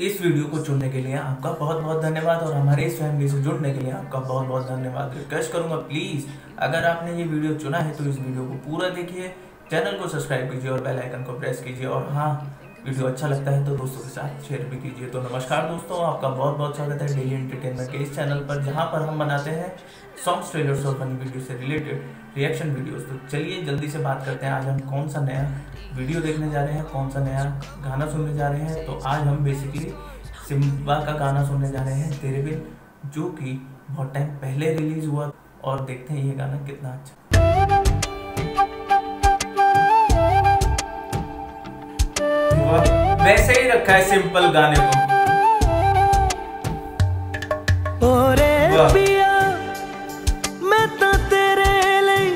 इस वीडियो को चुनने के लिए आपका बहुत बहुत धन्यवाद और हमारे इस फैमिली से जुड़ने के लिए आपका बहुत बहुत धन्यवाद। रिक्वेस्ट करूँगा, प्लीज़, अगर आपने ये वीडियो चुना है तो इस वीडियो को पूरा देखिए, चैनल को सब्सक्राइब कीजिए और बेल आइकन को प्रेस कीजिए और हाँ वीडियो अच्छा लगता है तो दोस्तों के साथ शेयर भी कीजिए। तो नमस्कार दोस्तों, आपका बहुत बहुत स्वागत है डेली एंटरटेनमेंट के इस चैनल पर, जहाँ पर हम बनाते हैं सॉन्ग्स ट्रेलर्स और फनी वीडियो से रिलेटेड रिएक्शन वीडियोस तो चलिए जल्दी से बात करते हैं, आज हम कौन सा नया वीडियो देखने जा रहे हैं, कौन सा नया गाना सुनने जा रहे हैं। तो आज हम बेसिकली सिम्बा का गाना सुनने जा रहे हैं, तेरे बिन, जो कि बहुत टाइम पहले रिलीज़ हुआ और देखते हैं ये गाना कितना अच्छा वैसे ही रखा है सिंपल गाने को ਓਰੇ ਵਾਹ। ਪੀਆ ਮੈਂ ਤਾਂ ਤੇਰੇ ਲਈ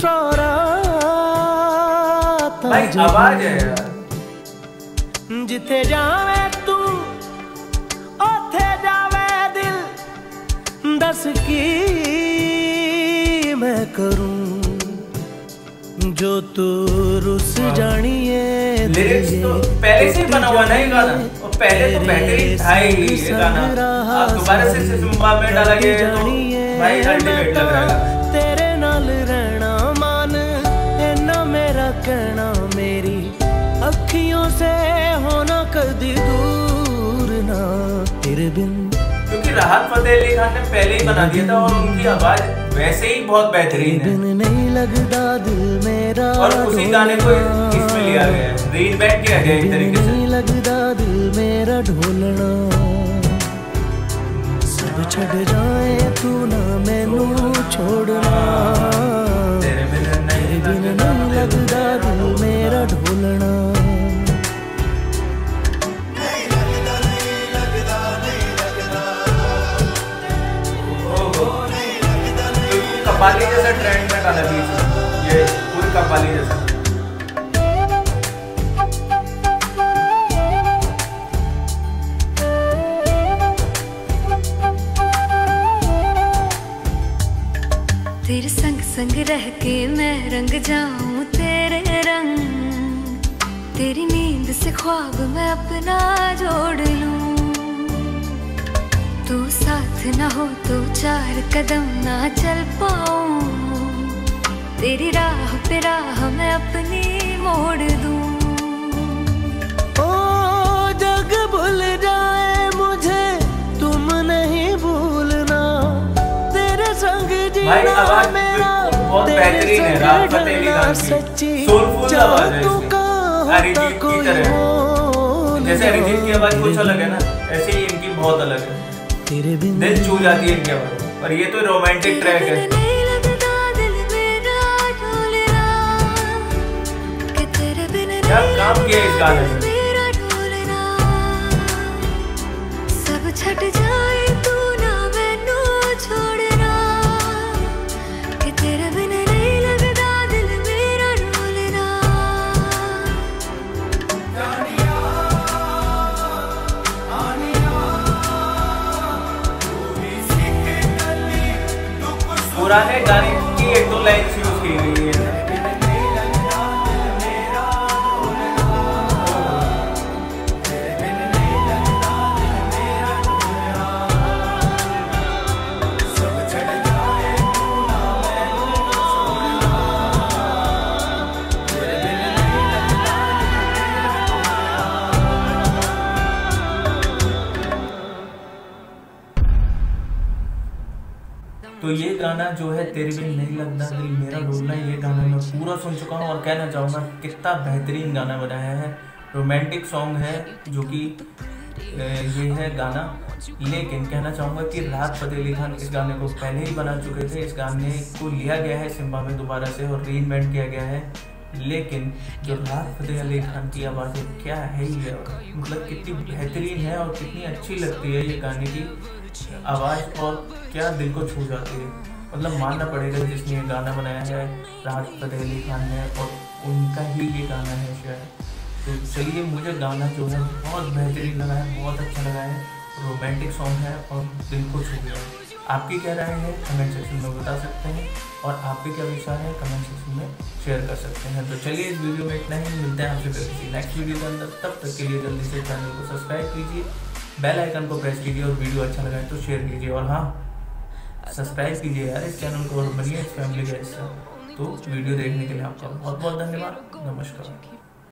ਸਾਰਾ ਤਾਂ भाई आवाज है यार ਜਿੱਥੇ ਜਾਵੇਂ ਤੂੰ ਉੱਥੇ ਜਾਵੇ ਦਿਲ ਦੱਸ ਕੀ ਮੈਂ ਕਰੂੰ जो तू रुस हाँ। जानिए तो पहले से बना हुआ ना ये गाना और पहले तो बेहतरीन था ही ये गाना। अब दोबारा से इसे सिम्बा में डाला गया है तो भाई अल्टीमेट लग रहा है। तेरे नाल रहना मान ना मेरा कहना मेरी अखियों से होना कर दूर ना। तेरे बिन राहत फतेह अली खान ने पहले ही बना दिया था और उनकी आवाज़ वैसे ही बहुत बेहतरीन है। और उसी गाने को इसमें लिया गया है। रीड बैक किया गया एक तरीके से। लगदा दिल मेरा ढोलना। सब छड़ जाए तू ना मैनू छोड़ना। तेरे बिन नहीं लगदा दिल मेरा ढोलना। कपाली जैसा ट्रेंड में डाला बीच ये पूरी कपाली जैसा। तेरे संग संग रह के मैं रंग जाऊँ तेरे रंग। तेरी नींद से ख्वाब मैं अपना जोड़ लूँ। तू साथ ना हो तो चार कदम ना चल पाऊँ। तेरी राह पे राह मैं अपनी मोड़ दूँ। ओ जग भूल जाए मुझे तुम नहीं भूलना। तेरे संग भाई जीना आवाज़ मेरा बहुत तेरे बेहतरीन है संग राहत फतेह अली ढलना खान सच्ची है चाहतों का अरिजीत कोई तरह। जैसे अरिजीत की आवाज़ कुछ अलग है ना ऐसे ही इनकी बहुत अलग है। तेरे बिन दिल छू जाती है इनके बाद और ये तो रोमांटिक ट्रैक है। क्या काम किया इस गाने में? पुराने गाने की एक दो लाइन यूज़ की गई है। तो ये गाना जो है तेरे बिन नहीं लगना दिल मेरा डोलना, ये गाना मैं पूरा सुन चुका हूँ और कहना चाहूँगा, कितना बेहतरीन गाना बनाया है। रोमांटिक सॉन्ग है जो कि ये है गाना। लेकिन कहना चाहूँगा कि राहत फतेह अली खान इस गाने को पहले ही बना चुके थे। इस गाने को लिया गया है सिम्बा में दोबारा से और री किया गया है। लेकिन जो राहत फतेह अली खान की आवाज़ है क्या है ये? मतलब कितनी बेहतरीन है और कितनी अच्छी लगती है ये गाने की आवाज़ और क्या दिल को छू जाती है। मतलब मानना पड़ेगा जिसने ये गाना बनाया है राहत फतेह अली खान ने और उनका ही ये गाना है शायद। तो चलिए मुझे गाना जो है बहुत बेहतरीन लगा है बहुत अच्छा लगा है रोमांटिक सॉन्ग है और दिल को छू गया है। आपकी क्या राय है? कमेंट सेक्शन में बता सकते हैं और आपके क्या विचार है? कमेंट सेक्शन में शेयर कर सकते हैं। तो चलिए इस वीडियो में इतना ही। मिलते हैं आपसे किसी नेक्स्ट वीडियो के अंदर। तब तक के लिए जल्दी से चैनल को सब्सक्राइब कीजिए बेल आइकन को प्रेस कीजिए और वीडियो अच्छा लगा तो शेयर कीजिए। और हाँ सब्सक्राइब कीजिए यार इस चैनल को और बनिए इस फैमिली का हिस्सा। तो वीडियो देखने के लिए आपका बहुत बहुत धन्यवाद। नमस्कार।